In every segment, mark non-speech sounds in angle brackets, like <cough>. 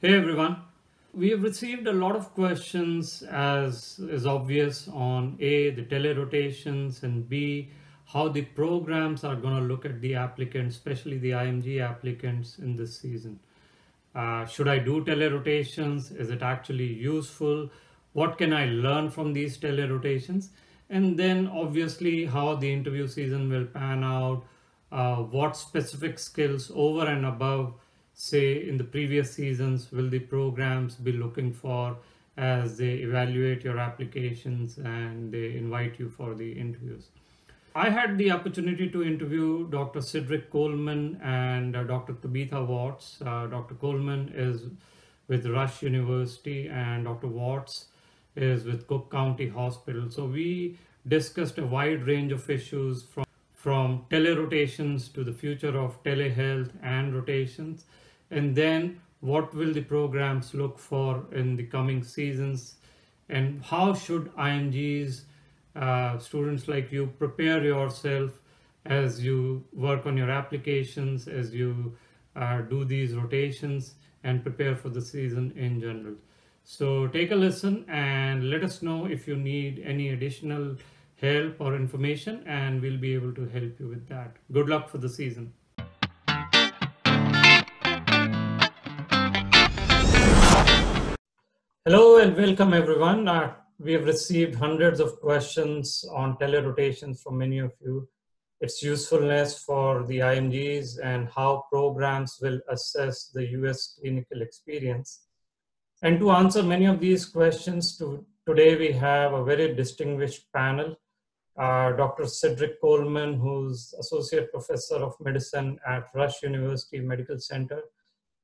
Hey everyone. We have received a lot of questions, as is obvious, on A, the telerotations, and B, how the programs are going to look at the applicants, especially the IMG applicants in this season. Uh, should I do telerotations? Is it actually useful? What can I learn from these telerotations? And then, obviously, how the interview season will pan out, uh, what specific skills over and above say in the previous seasons will the programs be looking for as they evaluate your applications and they invite you for the interviews? I had the opportunity to interview dr cedric coleman and uh, dr tabitha watts. Uh, dr coleman is with rush university and dr watts is with cook county hospital. So we discussed a wide range of issues from from telerotations to the future of telehealth and rotations and then what will the programs look for in the coming seasons and how should IMGs, uh, students like you, prepare yourself as you work on your applications, as you uh, do these rotations and prepare for the season in general. So take a listen and let us know if you need any additional help or information and we'll be able to help you with that. Good luck for the season. Hello and welcome everyone. Uh, we have received hundreds of questions on telerotations from many of you. Its usefulness for the IMGs and how programs will assess the US clinical experience. And to answer many of these questions, to, today we have a very distinguished panel. Uh, Dr. Cedric Coleman, who's Associate Professor of Medicine at Rush University Medical Center,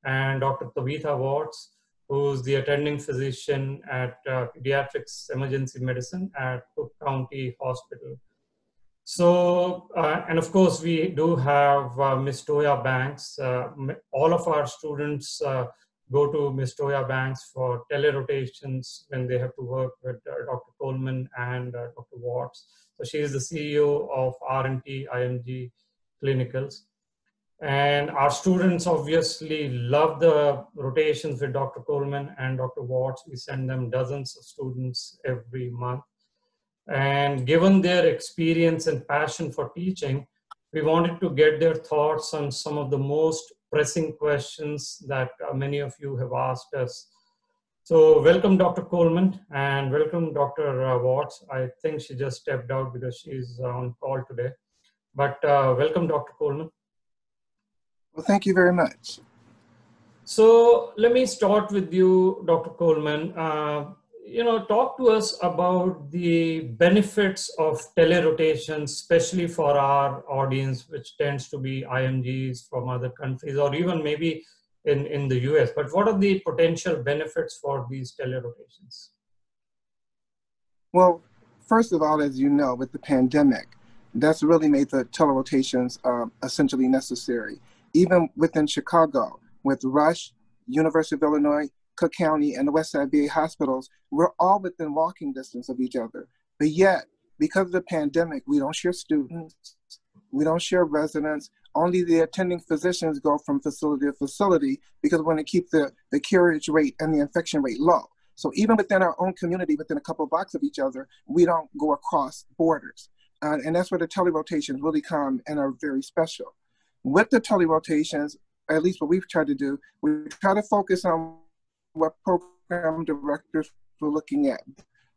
and Dr. Tabitha Watts, who's the attending physician at uh, pediatrics emergency medicine at Cook County Hospital. So, uh, and of course, we do have uh, Ms. Toya Banks. Uh, all of our students uh, go to Ms. Toya Banks for telerotations when they have to work with uh, Dr. Coleman and Dr. Watts. So she is the CEO of R&T IMG Clinicals. And our students obviously love the rotations with Dr. Coleman and Dr. Watts. We send them dozens of students every month. And given their experience and passion for teaching, we wanted to get their thoughts on some of the most pressing questions that uh, many of you have asked us. So welcome Dr. Coleman and welcome Dr. Uh, Watts. I think she just stepped out because she's on call today. But uh, welcome Dr. Coleman. Well, thank you very much. So let me start with you, Dr. Coleman. Uh, you know, talk to us about the benefits of telerotation, especially for our audience, which tends to be IMGs from other countries or even maybe in, in the US. But what are the potential benefits for these telerotations? Well, first of all, as you know, with the pandemic, that's really made the telerotations uh, essentially necessary even within Chicago, with Rush, University of Illinois, Cook County, and the Westside VA hospitals, we're all within walking distance of each other. But yet, because of the pandemic, we don't share students, we don't share residents. Only the attending physicians go from facility to facility because we want to keep the, the carriage rate and the infection rate low. So even within our own community, within a couple blocks of each other, we don't go across borders. Uh, and that's where the telerotations really come and are very special with the telerotations, at least what we've tried to do, we try to focus on what program directors were looking at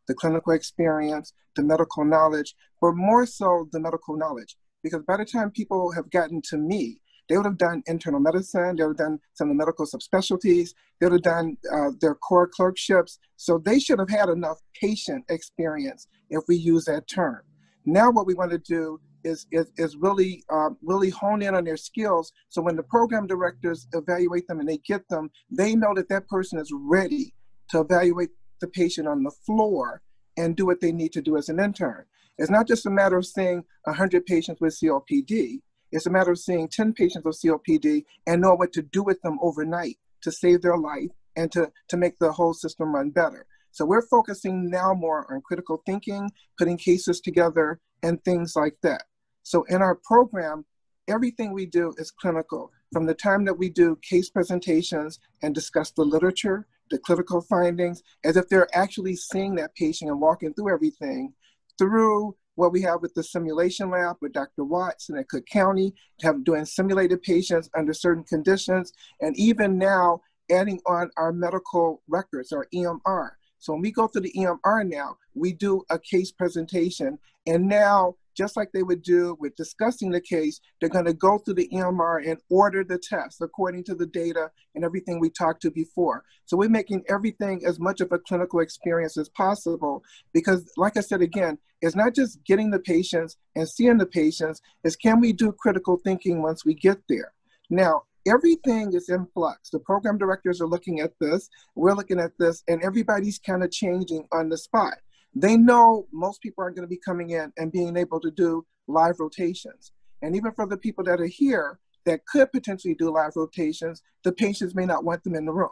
the clinical experience, the medical knowledge, but more so the medical knowledge. Because by the time people have gotten to me, they would have done internal medicine, they would have done some of the medical subspecialties, they would have done uh, their core clerkships. So they should have had enough patient experience if we use that term. Now, what we want to do is, is, is really, uh, really hone in on their skills. So when the program directors evaluate them and they get them, they know that that person is ready to evaluate the patient on the floor and do what they need to do as an intern. It's not just a matter of seeing 100 patients with COPD. It's a matter of seeing 10 patients with COPD and know what to do with them overnight to save their life and to, to make the whole system run better. So we're focusing now more on critical thinking, putting cases together, and things like that. So in our program, everything we do is clinical. from the time that we do case presentations and discuss the literature, the clinical findings, as if they're actually seeing that patient and walking through everything, through what we have with the simulation lab with Dr. Watts at Cook County, have doing simulated patients under certain conditions, and even now adding on our medical records, our EMR. So when we go through the EMR now, we do a case presentation, and now just like they would do with discussing the case, they're going to go through the EMR and order the test according to the data and everything we talked to before. So we're making everything as much of a clinical experience as possible because, like I said again, it's not just getting the patients and seeing the patients, it's can we do critical thinking once we get there. Now, everything is in flux. The program directors are looking at this, we're looking at this, and everybody's kind of changing on the spot. They know most people aren't going to be coming in and being able to do live rotations. And even for the people that are here that could potentially do live rotations, the patients may not want them in the room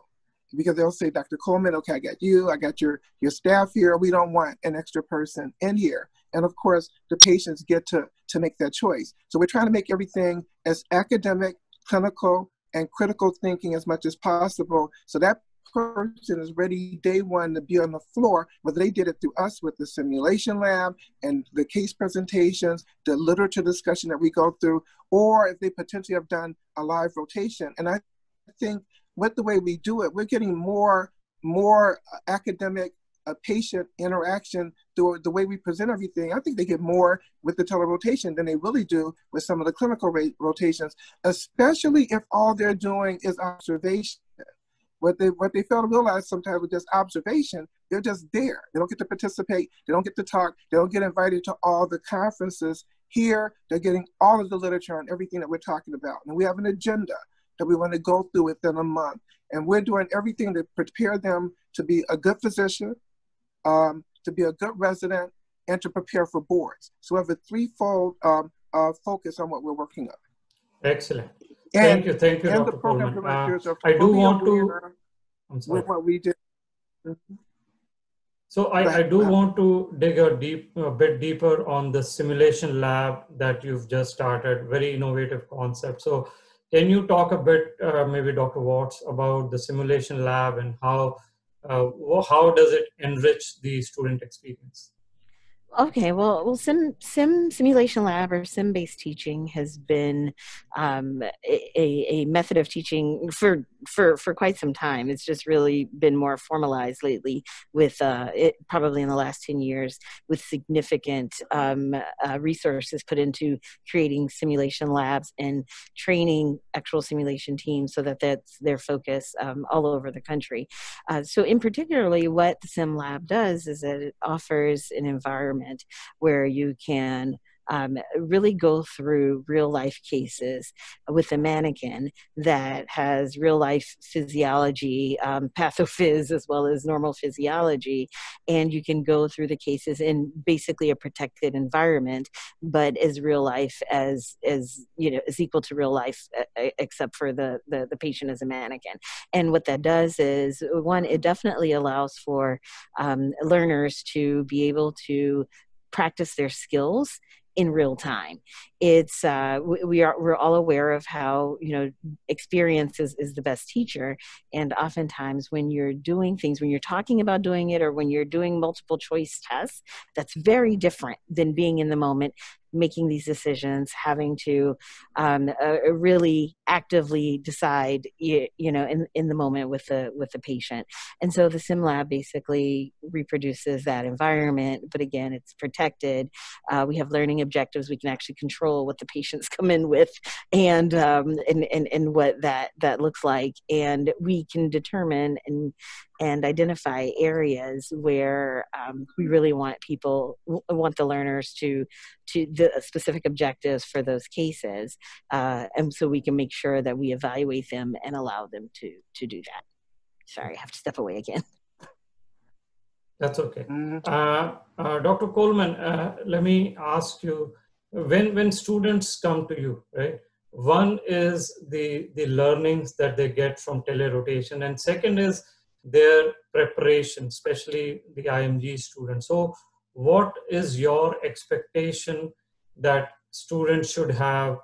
because they'll say, Dr. Coleman, okay, I got you, I got your, your staff here. We don't want an extra person in here. And of course, the patients get to, to make that choice. So we're trying to make everything as academic, clinical, and critical thinking as much as possible. So that person is ready day one to be on the floor, whether they did it through us with the simulation lab and the case presentations, the literature discussion that we go through, or if they potentially have done a live rotation. And I think with the way we do it, we're getting more, more academic uh, patient interaction through the way we present everything. I think they get more with the telerotation than they really do with some of the clinical rotations, especially if all they're doing is observation what they what they fail to realize sometimes with just observation, they're just there. They don't get to participate. They don't get to talk. They don't get invited to all the conferences. Here, they're getting all of the literature on everything that we're talking about, and we have an agenda that we want to go through within a month. And we're doing everything to prepare them to be a good physician, um, to be a good resident, and to prepare for boards. So we have a threefold um, uh, focus on what we're working on. Excellent. And, thank you, thank you, Dr. Coleman. Uh, I do want to. I'm sorry. With what we did. Mm-hmm. So I, I do want to dig a deep, a bit deeper on the simulation lab that you've just started. Very innovative concept. So can you talk a bit, uh, maybe Dr. Watts, about the simulation lab and how Uh, how does it enrich the student experience? Okay, well, well, sim sim simulation lab or sim based teaching has been um, a, a method of teaching for for for quite some time. It's just really been more formalized lately, with uh, it probably in the last ten years, with significant um, uh, resources put into creating simulation labs and training actual simulation teams, so that that's their focus um, all over the country. Uh, so, in particularly, what the sim lab does is that it offers an environment environment where you can um, really go through real life cases with a mannequin that has real life physiology, um, pathophys, as well as normal physiology. And you can go through the cases in basically a protected environment, but as real life as, as you know, is equal to real life, except for the, the, the patient as a mannequin. And what that does is, one, it definitely allows for um, learners to be able to practice their skills in real time. It's uh, we are we're all aware of how you know experience is, is the best teacher, and oftentimes when you're doing things, when you're talking about doing it, or when you're doing multiple choice tests, that's very different than being in the moment making these decisions, having to um, uh, really actively decide, you, you, know, in, in the moment with the with the patient. And so the sim lab basically reproduces that environment, but again, it's protected. Uh, we have learning objectives. We can actually control what the patients <laughs> come in with, and um, and, and and what that that looks like, and we can determine and and identify areas where um, we really want people want the learners to to the specific objectives for those cases uh, and so we can make sure that we evaluate them and allow them to to do that. Sorry i have to step away again. That's okay. Mm-hmm. uh, uh, dr coleman uh, let me ask you when when students come to you right one is the the learnings that they get from telerotation and second is their preparation, especially the IMG students. So, what is your expectation that students should have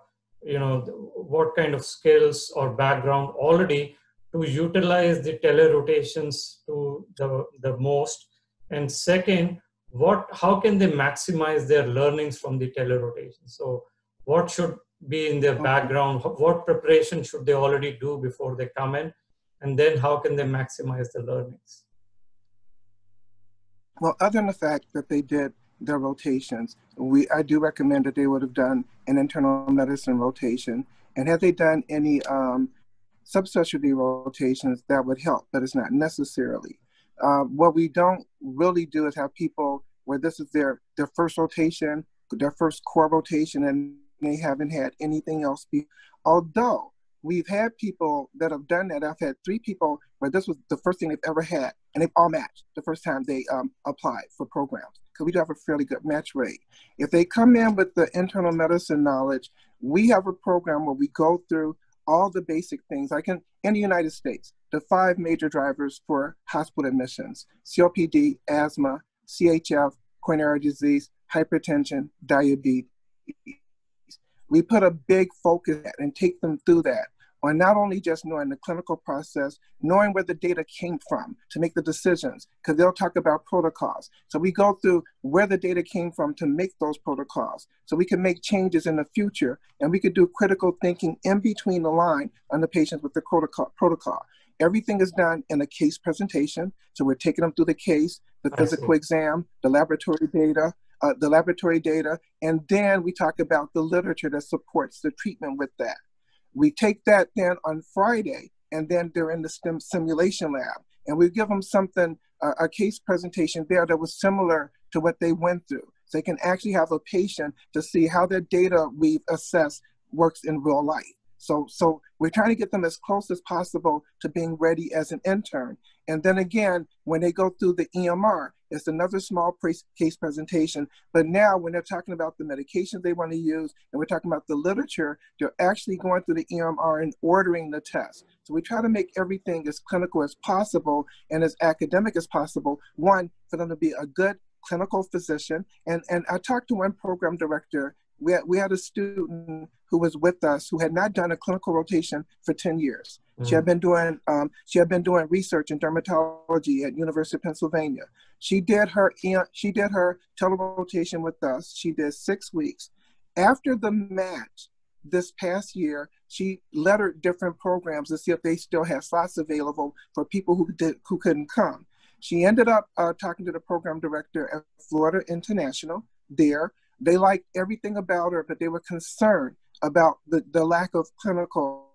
you know, what kind of skills or background already to utilize the telerotations to the, the most? And second, what how can they maximize their learnings from the telerotation? So what should be in their background? What preparation should they already do before they come in? And then how can they maximize the learnings? Well, other than the fact that they did their rotations, we I do recommend that they would have done an internal medicine rotation. And had they done any um, subspecialty rotations, that would help, but it's not necessarily. Uh, what we don't really do is have people where this is their, their first rotation, their first core rotation, and they haven't had anything else. Be, although we've had people that have done that. I've had three people where this was the first thing they've ever had, and they've all matched the first time they um, applied for programs because we do have a fairly good match rate. If they come in with the internal medicine knowledge, we have a program where we go through all the basic things. Like in, in the United States, the five major drivers for hospital admissions COPD, asthma, CHF, coronary disease, hypertension, diabetes. We put a big focus and take them through that on not only just knowing the clinical process, knowing where the data came from to make the decisions, because they'll talk about protocols. So we go through where the data came from to make those protocols. So we can make changes in the future and we could do critical thinking in between the line on the patients with the protocol. Everything is done in a case presentation. So we're taking them through the case, the physical exam, the laboratory data, uh, the laboratory data, and then we talk about the literature that supports the treatment with that. We take that then on Friday, and then they're in the STEM simulation lab, and we give them something, uh, a case presentation there that was similar to what they went through. So they can actually have a patient to see how their data we've assessed works in real life. So, so we're trying to get them as close as possible to being ready as an intern. And then again, when they go through the EMR, it's another small case presentation. But now, when they're talking about the medications they want to use, and we're talking about the literature, they're actually going through the EMR and ordering the test. So we try to make everything as clinical as possible and as academic as possible. One, for them to be a good clinical physician. And, and I talked to one program director we had, we had a student who was with us who had not done a clinical rotation for 10 years. Mm-hmm. She had mm. been doing um, she had been doing research in dermatology at University of Pennsylvania. She did her she did her telerotation with us. She did six weeks. After the match this past year, she lettered different programs to see if they still had slots available for people who did who couldn't come. She ended up uh, talking to the program director at Florida International there they liked everything about her, but they were concerned about the, the lack of clinical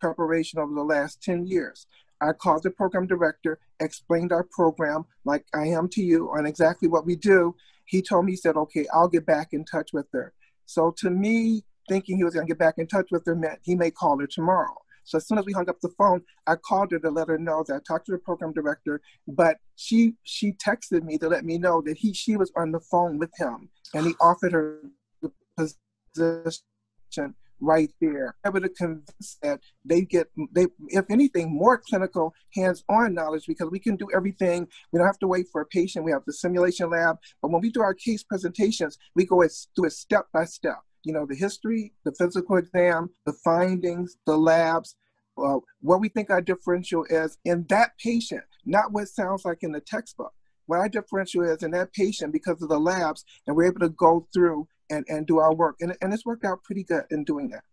preparation over the last 10 years. I called the program director, explained our program like I am to you on exactly what we do. He told me, he said, okay, I'll get back in touch with her. So to me, thinking he was going to get back in touch with her meant he may call her tomorrow. So as soon as we hung up the phone, I called her to let her know that I talked to the program director, but she she texted me to let me know that he she was on the phone with him and he offered her the position right there. Able to convince that they get they if anything more clinical hands-on knowledge because we can do everything. We don't have to wait for a patient. We have the simulation lab, but when we do our case presentations, we go through it step by step you know, the history, the physical exam, the findings, the labs, uh, what we think our differential is in that patient, not what sounds like in the textbook. What our differential is in that patient because of the labs, and we're able to go through and, and do our work. And, and it's worked out pretty good in doing that.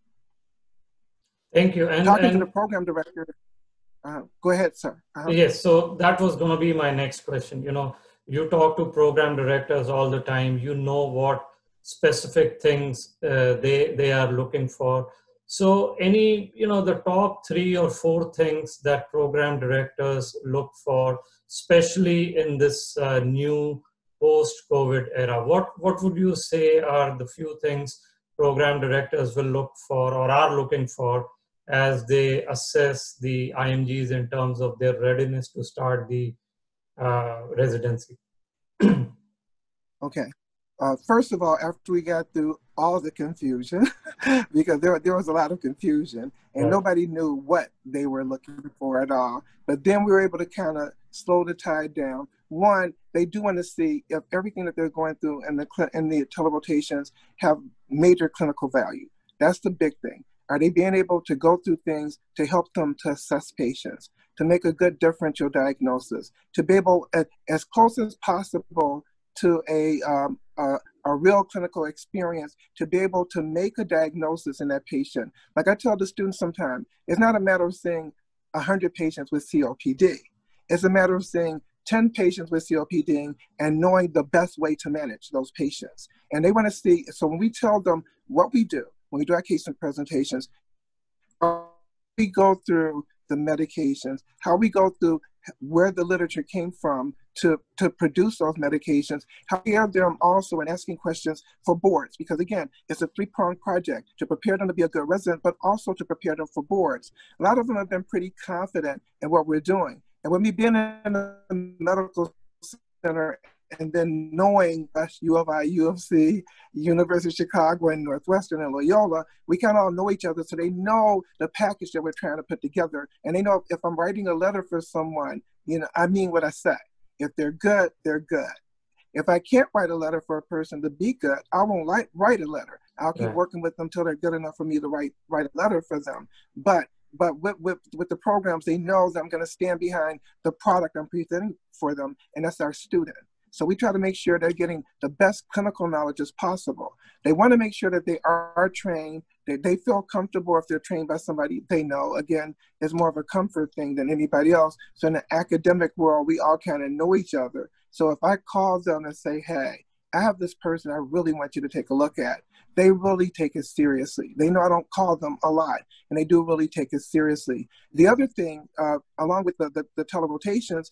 Thank you. And talking and, to the program director, uh, go ahead, sir. Uh-huh. Yes, so that was going to be my next question. You know, you talk to program directors all the time. You know what specific things uh, they they are looking for so any you know the top three or four things that program directors look for especially in this uh, new post covid era what what would you say are the few things program directors will look for or are looking for as they assess the imgs in terms of their readiness to start the uh, residency <clears throat> okay uh, first of all, after we got through all the confusion, <laughs> because there, there was a lot of confusion and right. nobody knew what they were looking for at all. But then we were able to kind of slow the tide down. One, they do want to see if everything that they're going through in the in the telerotations have major clinical value. That's the big thing. Are they being able to go through things to help them to assess patients, to make a good differential diagnosis, to be able, as close as possible, to a, um, a, a real clinical experience to be able to make a diagnosis in that patient. Like I tell the students sometimes, it's not a matter of seeing 100 patients with COPD. It's a matter of seeing 10 patients with COPD and knowing the best way to manage those patients. And they want to see, so when we tell them what we do, when we do our case and presentations, we go through the medications, how we go through where the literature came from to, to produce those medications, how we have them also and asking questions for boards, because again, it's a three-pronged project to prepare them to be a good resident, but also to prepare them for boards. A lot of them have been pretty confident in what we're doing. And when we've been in a medical center and then knowing us, U of I, U of C, University of Chicago, and Northwestern and Loyola, we kind of all know each other, so they know the package that we're trying to put together, and they know if I'm writing a letter for someone, you know, I mean what I say. If they're good, they're good. If I can't write a letter for a person to be good, I won't like, write a letter. I'll keep working with them until they're good enough for me to write write a letter for them. But but with, with, with the programs, they know that I'm going to stand behind the product I'm presenting for them, and that's our student. So we try to make sure they're getting the best clinical knowledge as possible. They want to make sure that they are trained, that they feel comfortable if they're trained by somebody they know. Again, it's more of a comfort thing than anybody else. So in the academic world, we all kind of know each other. So if I call them and say, hey, I have this person I really want you to take a look at, they really take it seriously. They know I don't call them a lot, and they do really take it seriously. The other thing, uh, along with the, the, the telerotations,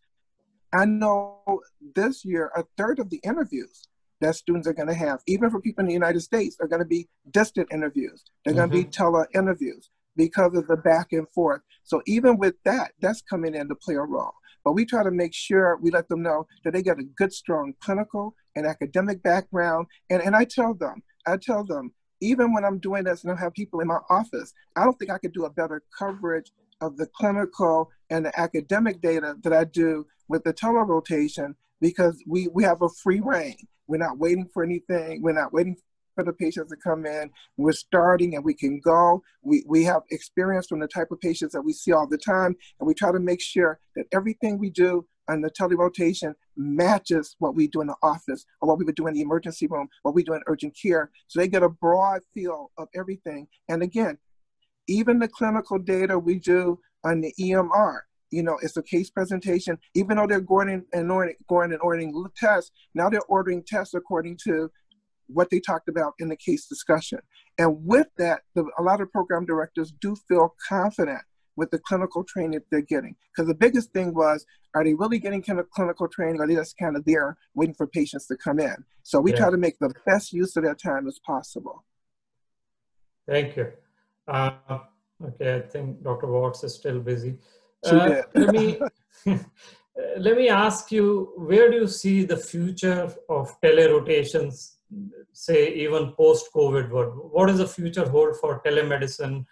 I know this year a third of the interviews that students are going to have, even for people in the United States, are going to be distant interviews. They're mm-hmm. going to be tele interviews because of the back and forth. So even with that, that's coming in to play a role. But we try to make sure we let them know that they get a good, strong clinical and academic background. And, and I tell them, I tell them, even when I'm doing this and I have people in my office, I don't think I could do a better coverage of the clinical and the academic data that I do with the telerotation because we, we have a free reign. We're not waiting for anything. We're not waiting for the patients to come in. We're starting and we can go. We, we have experience from the type of patients that we see all the time, and we try to make sure that everything we do on the telerotation matches what we do in the office or what we would do in the emergency room, what we do in urgent care. So they get a broad feel of everything. And again, even the clinical data we do on the EMR, you know, it's a case presentation. Even though they're going in and ordering, going and ordering tests, now they're ordering tests according to what they talked about in the case discussion. And with that, the, a lot of program directors do feel confident with the clinical training that they're getting. Because the biggest thing was, are they really getting kind of clinical training or are they just kind of there waiting for patients to come in? So we yeah. try to make the best use of their time as possible. Thank you. Uh, okay, I think Dr. Watts is still busy. Uh, let me <laughs> let me ask you, where do you see the future of telerotations, say even post-COVID world? What does the future hold for telemedicine,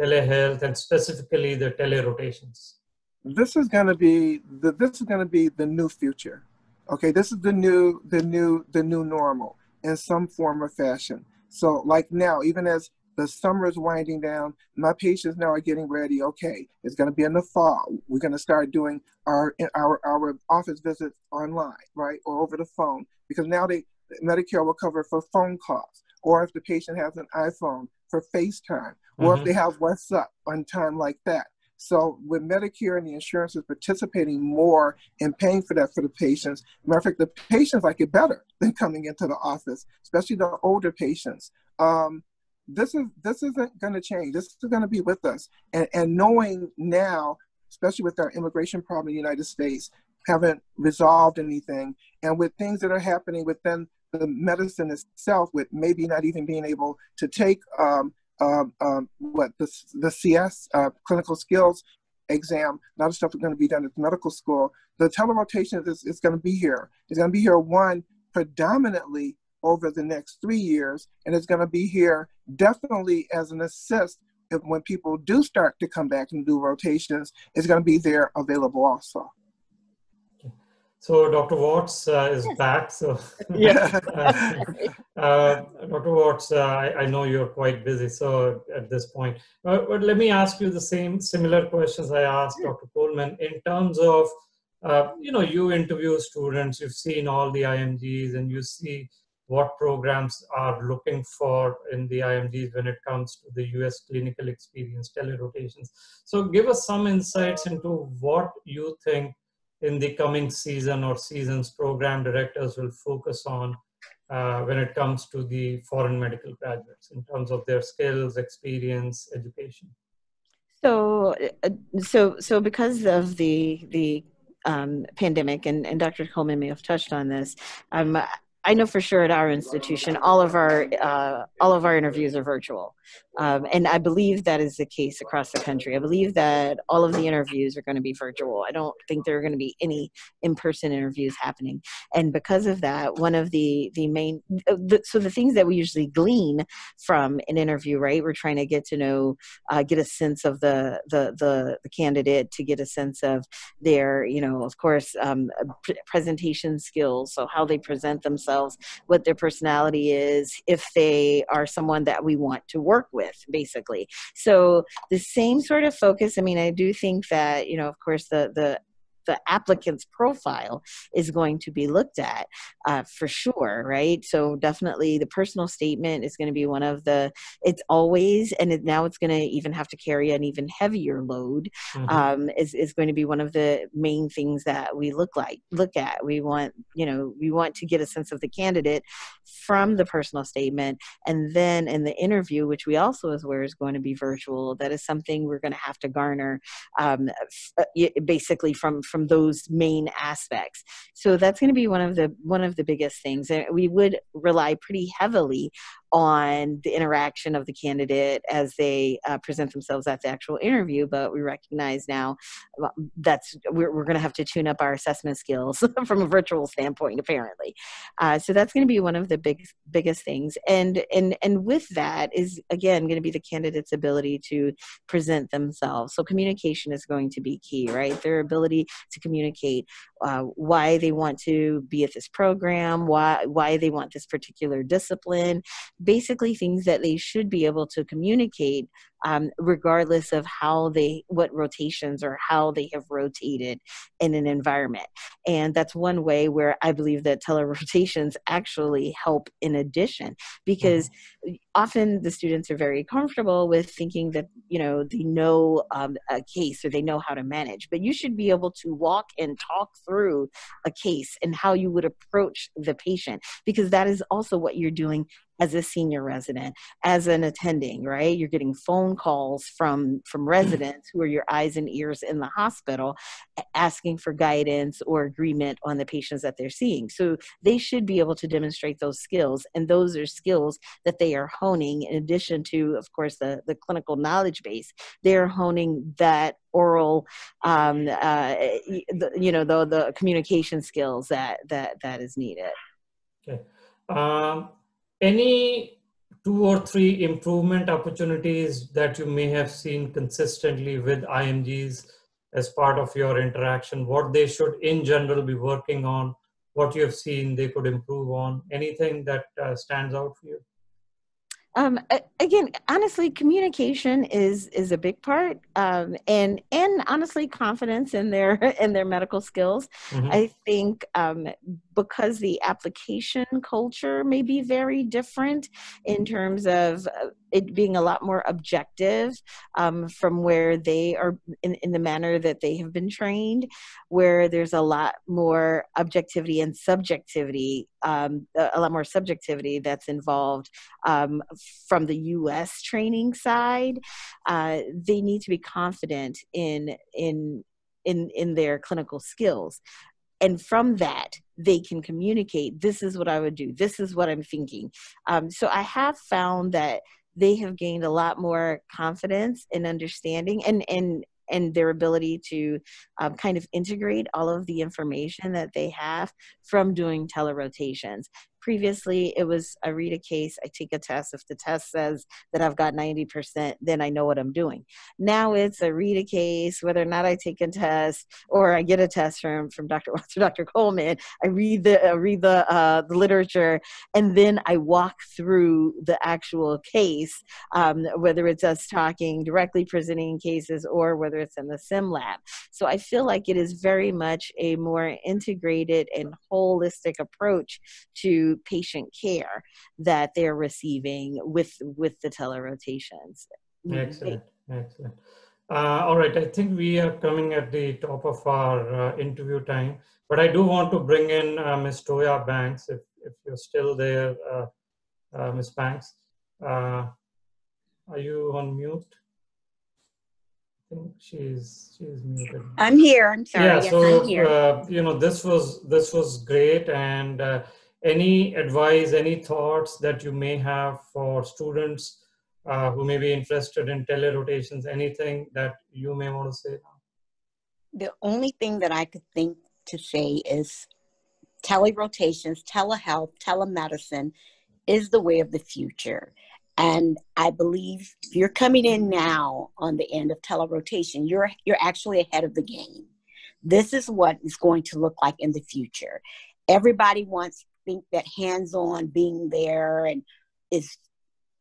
telehealth, and specifically the telerotations? This is going to be the, this is going to be the new future. Okay, this is the new the new the new normal in some form or fashion. So like now, even as the summer is winding down. My patients now are getting ready. Okay, it's going to be in the fall. We're going to start doing our our our office visits online, right, or over the phone, because now they Medicare will cover for phone calls, or if the patient has an iPhone for FaceTime, or mm-hmm. if they have WhatsApp on time like that. So with Medicare and the insurance is participating more in paying for that for the patients, matter of fact, the patients like it better than coming into the office, especially the older patients. Um, this is this isn't going to change. This is going to be with us. And, and knowing now, especially with our immigration problem in the United States, haven't resolved anything, and with things that are happening within the medicine itself, with maybe not even being able to take um, um, um, what the the CS uh, clinical skills exam, a lot of stuff is going to be done at the medical school. The telerotation is, is going to be here. It's going to be here one predominantly over the next three years, and it's going to be here definitely as an assist if when people do start to come back and do rotations, it's going to be there available also. So Dr. Watts uh, is yes. back. So <laughs> yeah. <laughs> uh, Dr. Watts, uh, I, I, know you're quite busy. So at this point, but, but, let me ask you the same similar questions I asked Dr. Coleman in terms of, uh, you know, you interview students, you've seen all the IMGs and you see what programs are looking for in the IMGs when it comes to the US clinical experience, telerotations. So give us some insights into what you think in the coming season or seasons program directors will focus on uh, when it comes to the foreign medical graduates in terms of their skills, experience, education? So, uh, so, so because of the the um, pandemic, and, and Dr. Coleman may have touched on this, um, I know for sure at our institution, all of our uh, all of our interviews are virtual. Um, and I believe that is the case across the country. I believe that all of the interviews are going to be virtual. I don't think there are going to be any in-person interviews happening. And because of that, one of the the main uh, the, so the things that we usually glean from an interview, right? We're trying to get to know, uh, get a sense of the, the the the candidate, to get a sense of their, you know, of course, um, presentation skills. So how they present themselves, what their personality is, if they are someone that we want to work with with basically. So the same sort of focus i mean i do think that you know of course the the the applicant's profile is going to be looked at uh, for sure, right? So definitely the personal statement is going to be one of the, it's always, and it, now it's going to even have to carry an even heavier load, mm-hmm. um, is, is going to be one of the main things that we look like, look at. We want, you know, we want to get a sense of the candidate from the personal statement. And then in the interview, which we also is where is going to be virtual, that is something we're going to have to garner um, uh, basically from, from from those main aspects. So that's going to be one of the one of the biggest things. We would rely pretty heavily on the interaction of the candidate as they uh, present themselves at the actual interview but we recognize now that's we're, we're going to have to tune up our assessment skills <laughs> from a virtual standpoint apparently. Uh, so that's going to be one of the big biggest things. And and and with that is again going to be the candidate's ability to present themselves. So communication is going to be key right? Their ability to communicate uh, why they want to be at this program why why they want this particular discipline basically things that they should be able to communicate um, regardless of how they what rotations or how they have rotated in an environment and that's one way where i believe that telerotations <laughs> actually help in addition because mm-hmm. often the students are very comfortable with thinking that you know they know um, a case or they know how to manage but you should be able to walk and talk through a case and how you would approach the patient because that is also what you're doing as a senior resident as an attending right? You're getting phone calls from from mm. residents who are your eyes and ears in the hospital asking for guidance or agreement on the patients that they're seeing. So they should be able to demonstrate those skills and those are skills that they are honing. In addition to of course the the clinical knowledge base they're honing that oral um, uh, the, you know the the communication skills that that that is needed. Okay. Um, any two or three improvement opportunities that you may have seen consistently with IMGs as part of your interaction, what they should in general be working on, what you have seen they could improve on, anything that uh, stands out for you? Um, again honestly communication is is a big part um, and and honestly confidence in their <laughs> in their medical skills mm-hmm. i think um, because the application culture may be very different in terms of uh, it being a lot more objective um, from where they are in, in the manner that they have been trained, where there's a lot more objectivity and subjectivity, um, a lot more subjectivity that's involved um, from the U.S. training side. Uh, they need to be confident in in in in their clinical skills and from that they can communicate this is what i would do this is what i'm thinking um, so i have found that they have gained a lot more confidence and understanding and and and their ability to um, kind of integrate all of the information that they have from doing telerotations previously it was I read a case, I take a test. If the test says that I've got 90%, then I know what I'm doing. Now it's I read a case, whether or not I take a test or I get a test from from Dr. Watts or Dr. Coleman. I read the uh, read the uh, the literature, and then I walk through the actual case, um, whether it's us talking directly presenting cases or whether it's in the sim lab. So I feel like it is very much a more integrated and holistic approach to patient care that they're receiving with with the telerotations. Excellent, excellent. Uh, all right, I think we are coming at the top of our uh, interview time, but I do want to bring in uh, Ms. Toya Banks, if, if you're still there, uh, uh, Ms. Banks. Uh, are you on mute? I think she's she's muted. I'm here. I'm sorry. Yeah, yes, so I'm here. uh, you know this was this was great, and uh, any advice, any thoughts that you may have for students uh, who may be interested in telerotations, anything that you may want to say? the only thing that I could think to say is telerotations, telehealth, telemedicine is the way of the future. And I believe if you're coming in now on the end of telerotation, you're you're actually ahead of the game. This is what is going to look like in the future. Everybody wants think that hands-on being there and is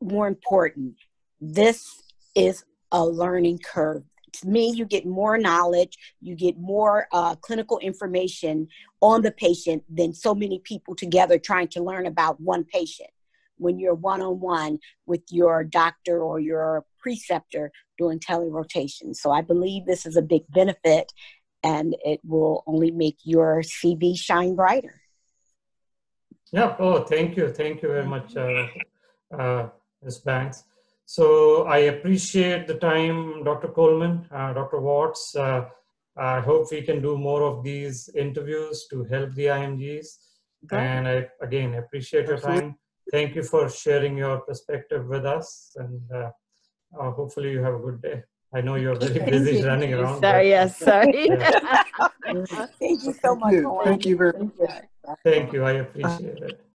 more important. This is a learning curve. To me, you get more knowledge, you get more uh, clinical information on the patient than so many people together trying to learn about one patient when you're one on one with your doctor or your preceptor doing telerotation. So I believe this is a big benefit and it will only make your CV shine brighter. Yeah. Oh, thank you. Thank you very much, uh, uh, Ms. Banks. So I appreciate the time, Dr. Coleman, uh, Dr. Watts. Uh, I hope we can do more of these interviews to help the IMGs. Great. And I, again, appreciate your time. Thank you for sharing your perspective with us. And uh, uh, hopefully you have a good day. I know you're very busy you. running around. but Sorry, yes, sorry. <laughs> Yeah. <laughs> Thank you so Thank much. you. Thank you very Thank you. Thank you. I appreciate it.